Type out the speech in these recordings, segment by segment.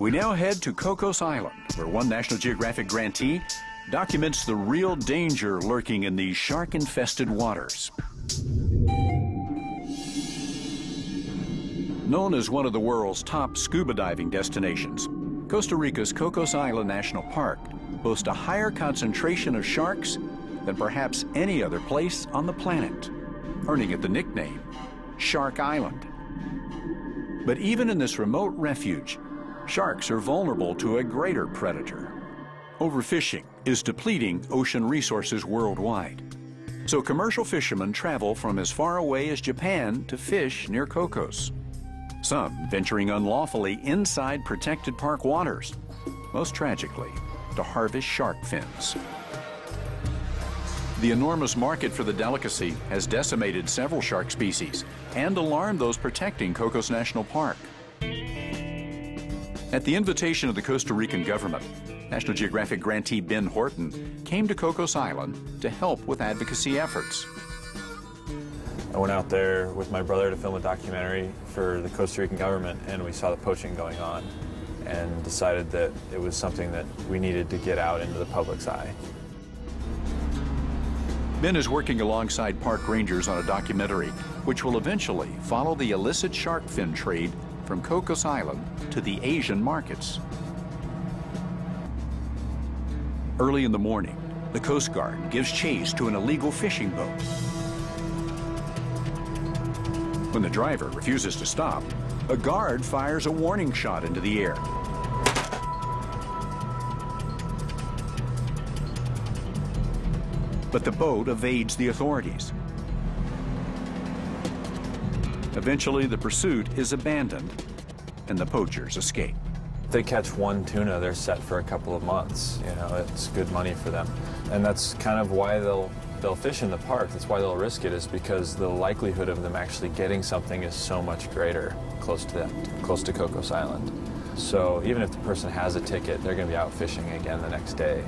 We now head to Cocos Island, where one National Geographic grantee documents the real danger lurking in these shark-infested waters. Known as one of the world's top scuba diving destinations, Costa Rica's Cocos Island National Park boasts a higher concentration of sharks than perhaps any other place on the planet, earning it the nickname Shark Island. But even in this remote refuge, sharks are vulnerable to a greater predator. Overfishing is depleting ocean resources worldwide. So commercial fishermen travel from as far away as Japan to fish near Cocos. Some venturing unlawfully inside protected park waters, most tragically, to harvest shark fins. The enormous market for the delicacy has decimated several shark species and alarmed those protecting Cocos National Park. At the invitation of the Costa Rican government, National Geographic grantee Ben Horton came to Cocos Island to help with advocacy efforts. I went out there with my brother to film a documentary for the Costa Rican government, and we saw the poaching going on and decided that it was something that we needed to get out into the public's eye. Ben is working alongside park rangers on a documentary which will eventually follow the illicit shark fin trade from Cocos Island to the Asian markets. Early in the morning, the Coast Guard gives chase to an illegal fishing boat. When the driver refuses to stop, a guard fires a warning shot into the air. But the boat evades the authorities. Eventually, the pursuit is abandoned and the poachers escape. If they catch one tuna, they're set for a couple of months. You know, it's good money for them. And that's kind of why they'll they'll fish in the park. That's why they'll risk it is because the likelihood of them actually getting something is so much greater close to them, close to Cocos Island. So even if the person has a ticket, they're going to be out fishing again the next day.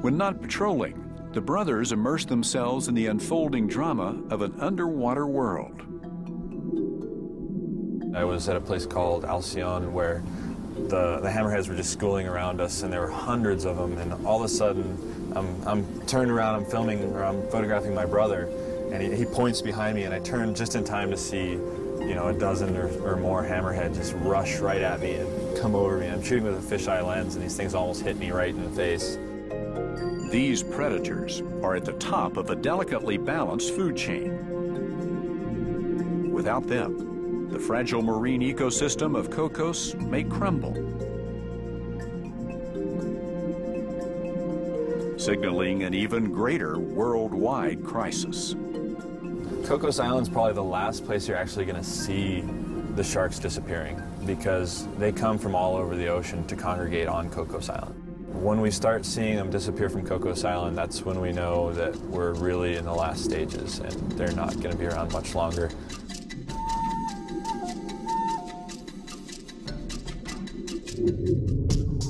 When not patrolling, the brothers immerse themselves in the unfolding drama of an underwater world. I was at a place called Alcyon where the, the hammerheads were just schooling around us, and there were hundreds of them, and all of a sudden, I'm, I'm turned around, I'm filming, or I'm photographing my brother, and he, he points behind me, and I turn just in time to see, you know, a dozen or, or more hammerhead just rush right at me and come over me. I'm shooting with a fisheye lens, and these things almost hit me right in the face. These predators are at the top of a delicately balanced food chain. Without them, the fragile marine ecosystem of Cocos may crumble. Signaling an even greater worldwide crisis. Cocos Island's probably the last place you're actually going to see the sharks disappearing because they come from all over the ocean to congregate on Cocos Island. When we start seeing them disappear from Cocos Island, that's when we know that we're really in the last stages and they're not going to be around much longer.